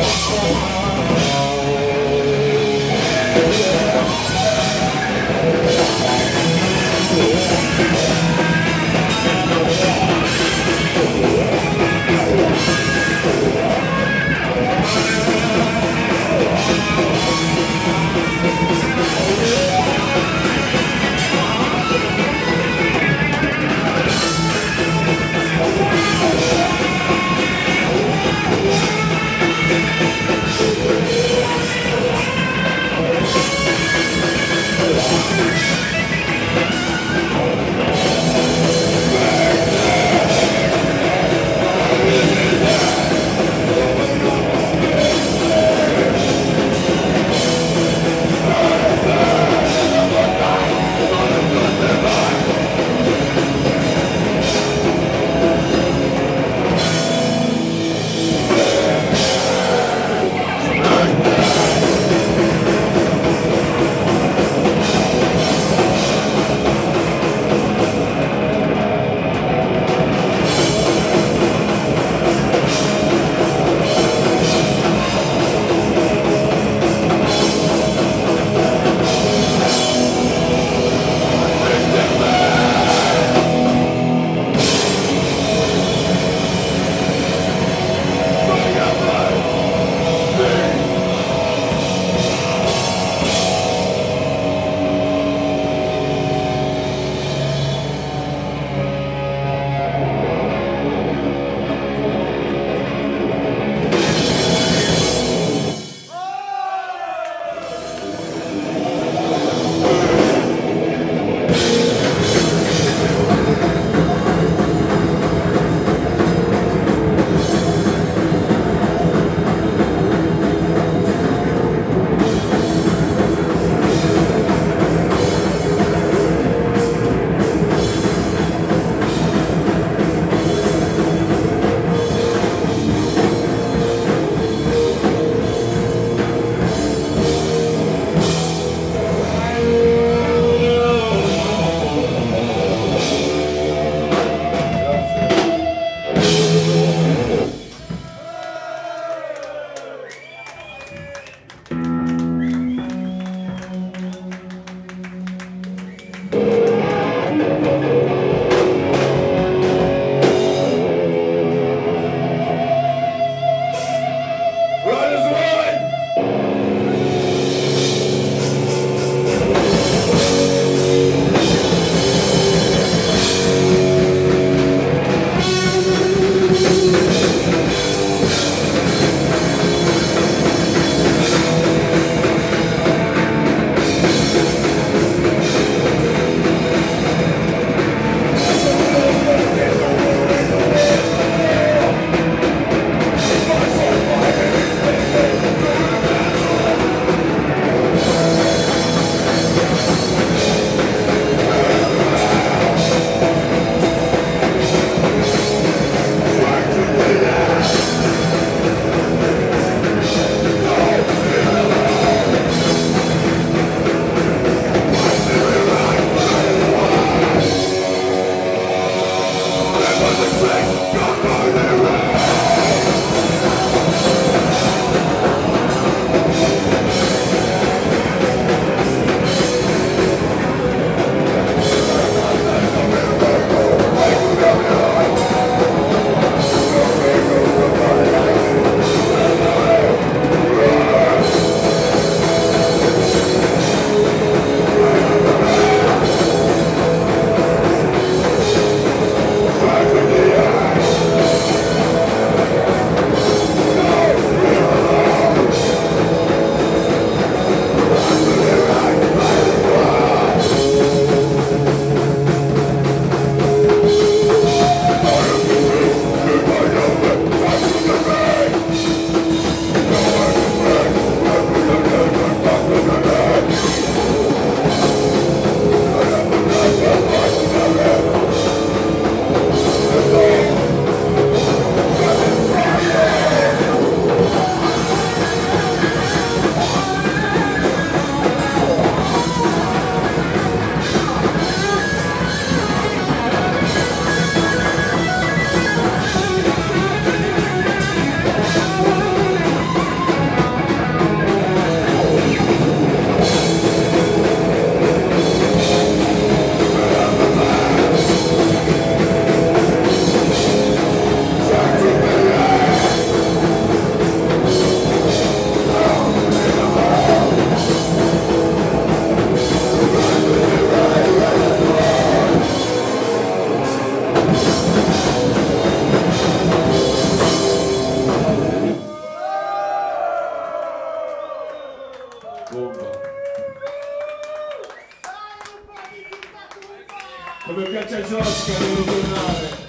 Oh, my God. This is sick, bomba come piace a Giosca devo tornare